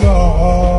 God.